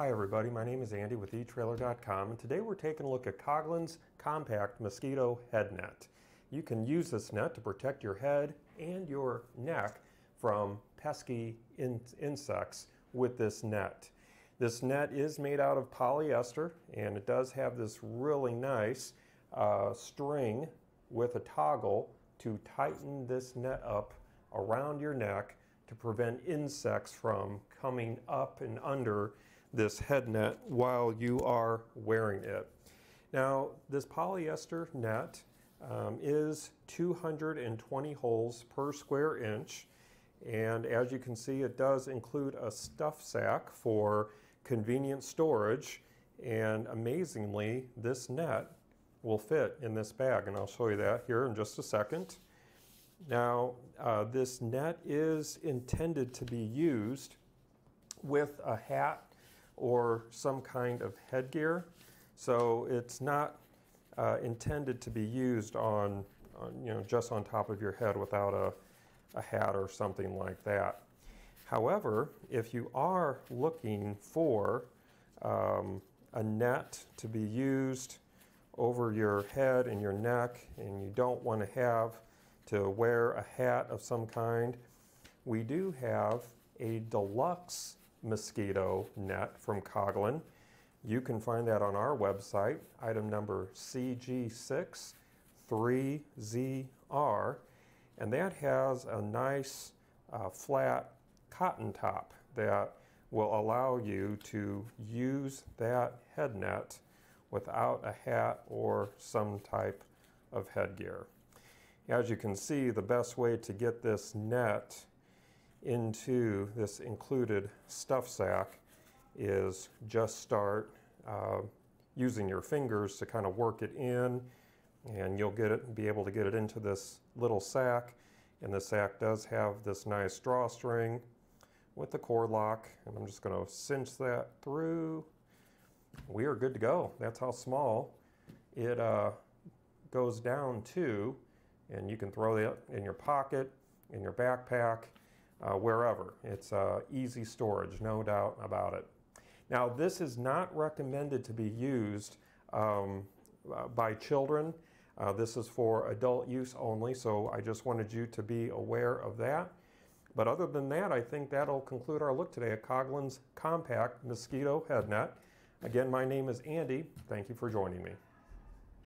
Hi everybody, my name is Andy with eTrailer.com and today we're taking a look at Coghlan's Compact Mosquito Head Net. You can use this net to protect your head and your neck from pesky in insects with this net. This net is made out of polyester and it does have this really nice uh, string with a toggle to tighten this net up around your neck to prevent insects from coming up and under this head net while you are wearing it. Now, this polyester net um, is 220 holes per square inch, and as you can see, it does include a stuff sack for convenient storage, and amazingly, this net will fit in this bag, and I'll show you that here in just a second. Now, uh, this net is intended to be used with a hat or some kind of headgear. So it's not uh, intended to be used on, on, you know, just on top of your head without a, a hat or something like that. However, if you are looking for um, a net to be used over your head and your neck and you don't want to have to wear a hat of some kind, we do have a deluxe mosquito net from Coghlan. You can find that on our website, item number CG63ZR, and that has a nice uh, flat cotton top that will allow you to use that head net without a hat or some type of headgear. As you can see, the best way to get this net into this included stuff sack is just start uh, using your fingers to kind of work it in and you'll get it and be able to get it into this little sack. And the sack does have this nice drawstring with the cord lock and I'm just going to cinch that through. We are good to go. That's how small it uh, goes down to. And you can throw it in your pocket, in your backpack, uh, wherever. It's uh, easy storage, no doubt about it. Now, this is not recommended to be used um, uh, by children. Uh, this is for adult use only, so I just wanted you to be aware of that. But other than that, I think that'll conclude our look today at Coghlan's Compact Mosquito Head Net. Again, my name is Andy. Thank you for joining me.